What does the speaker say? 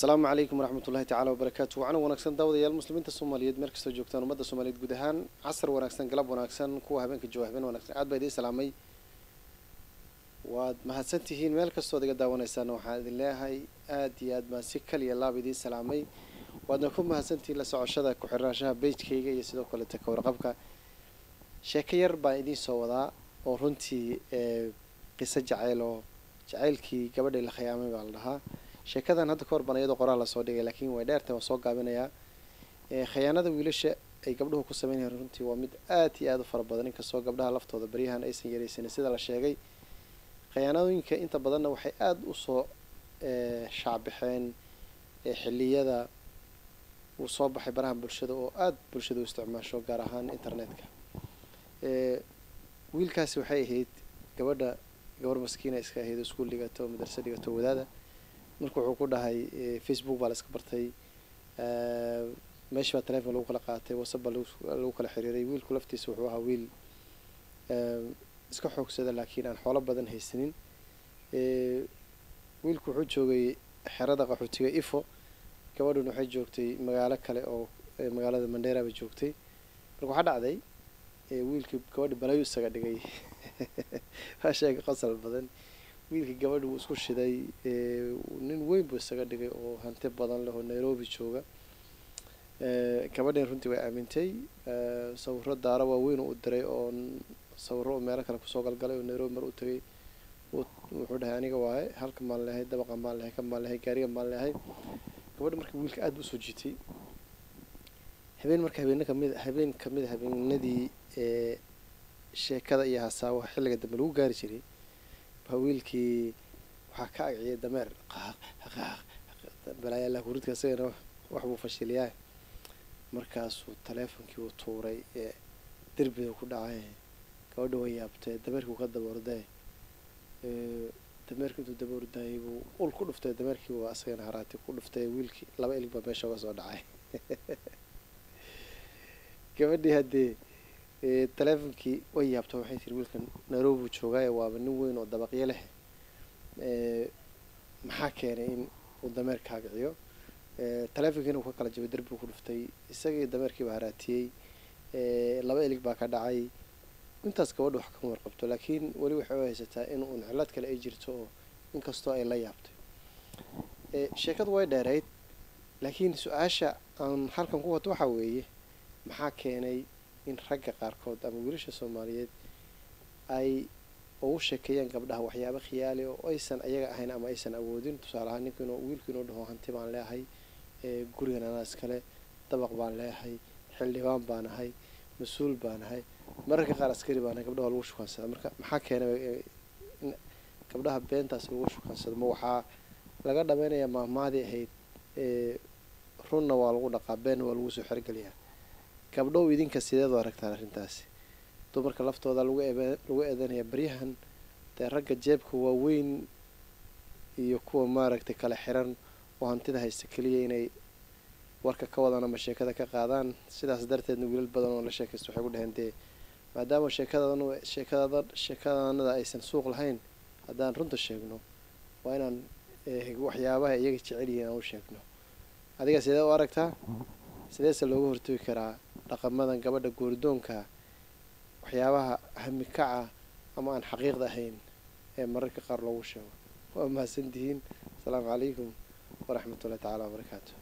asalaamu calaykum waraxmat ullahi tacala wabarakaatu wacana wanaagsan daawadayaal muslimiinta soomaaliyeed meel kastoo joogtaan ummadda soomaaliyeed guud ahaan. Casar wanaagsan galab wanaagsan kuwa habeenka jooga habeen wanaagsan. Aad baa idiin salaamay. Waad mahadsantihiin meel kastood iga daawanaysaan waxaan idin leeyahay aad iyo aad baan si kaliya laab idiin salaamay. Waadna ku mahadsantihiin la socoshada ku-xirnaanshaha beijkayga iyo sidoo kalete ka warqabka sheeko yar baan idiin soo wadaa oo runtii qiso jacayl oo jacaylkii gabadhii la khiyaamay baa la dhahaa sheekadan hadda ka hor iyadoo qoraal la soo dhigay laakiin way dheertay waan soo gaabinayaa khiyaanada wiilasha ay gabdhuhu ku sameynayaan runtii waa mid aad iyo aad u fara badan. Inkastoo gabdhaha laftooda baryahan aysan yaraysanin sida la sheegay khiyaanadooyinka inta badanna waxay aada u soo shaacbaxeen xilliyada uu soo baxay baraha bulshada oo aada bulshada u isticmaasho gaar ahaan internetka. Wiilkaasi waxay ahayd gabadha gabar maskiina iska ahayd oo iskuol dhigato oo madarse dhigato wadaada marka wuxuu ku dhahay facebook baa la iska bartay. Meesha baa telefon lagu kala qaatay whatsapp baa lagu kala xiriiray wiilku laftiisa wuxuu ahaa wiil. Iska xoogsada laakiin aan xoolo badan haysanin. Wiilku wuxuu joogay xerada qaxootiga ifo. Gabadhuna waxay joogtay magaalo kale oo magaalada mandheera bay joogtay. Marka waxaa dhacday wiilkii gabadhi balayu isaga dhigay. Waa sheega qosal badan wiilkii gabadhi wuu isku shiday nin weyn buu isaga dhigay oo hanti badan leh oo nairobi jooga. Gabadhin runtii way aamintay. Sawiro daaro waaweyn u diray oo sawiro meelo kale ku soo galgalay oo nairobi mar u tagay. Wuxuu dhahay aniga waaye halka maan lehay dabaqa maan lehay ka maan lehay gaariga maan lehay gabadha marka wiilka aada u soo jiitay habeen marka habeena ka mid habeen ka mid habeenadii sheekada iyo hasaawaha xilliga dambe lagu gaari jiray wiilkii waxaa ka agciyay dameer. Balaayaala huridka isagana wax buu fashiliyaa. Markaasuu taleefonkii uu tuuray ee derbiga ku dhacay. Gabadha way yaabtee dameerkii ka daba orday dameerkii intuu daba ordayay buu ul ku dhuftay dameerkii waa isagana haraati ku dhuftay. Wiilkii laba ilig baa meesha uga soo dhacay. Gabadhii haddee taleefonkii way yaabta waxay tiri wiilkan nairobi joogaaye waaba nin weyn oo dabaqyo leh. Maxaa keenay in uu dameerka agciyo taleefonkiina uu ka kala jabay derbigu ku dhuftay isagii dameerkiiba haraatiyey laba ilig baa ka dhacay. Intaas gabadha wax kama warqabto laakiin weli waxay u haysataa in uun cillad kale ay jirto oo inkastoo ay la yaabtay. Sheekadu way dheerayd laakiin su'aasha aan halkan ku wato waxaa weeye maxaa keenay in ragga qaarkood ama wiilasha soomaaliyeed ay ugu sheekeeyaan gabdhaha waxyaaba khiyaali oo aysan ayaga ahayn ama aysan awoodin. Tusaale ahaan inuu wiilku inuu dhaho hanti baan leeahay gurigan anaa iskale dabaq baan leeahay xildhibaan baan ahay mas'uul baan ahay mararka qaar askari baan ahay gabdhaha lagu shukaansada marka maxaa keenay in gabdhaha beentaas lagu shukaansado? Ma waxaa laga dhameynayaa maahmaadii ahayd runna waa lagu dhaqaa beenna waa lagu soo xergeliyaa gabdhow idinka sideed u aragtaan arrintaasi. Dumarka laftooda lagu eedanaya baryahan dee ragga jeebka waaweyn iyo kuwa maaragtay kala xiran oo hantida haysta keliya inay warka ka wadaan ama sheekada ka qaadaan sidaas darteedna wiilal badan oo la sheekaysta waxay ku dhaheen dee maadaama sheekadadan sheekadada sheekadanada aysan suuq lahayn haddaan runta sheegno waa inaan waxyaabaha iyaga jecel yihiin aan u sheegno. Adiga sidee u aragtaa sideese looga hortagi karaa dhaqamadan gabadha gooridoonka waxyaabaha hamikaca ama aan xaqiiqda ahayn ee mararka qaar loogu sheego? Waa mahadsantihiin. Asalaamu calaykum waraxmat ullahi tacala wabarakaatu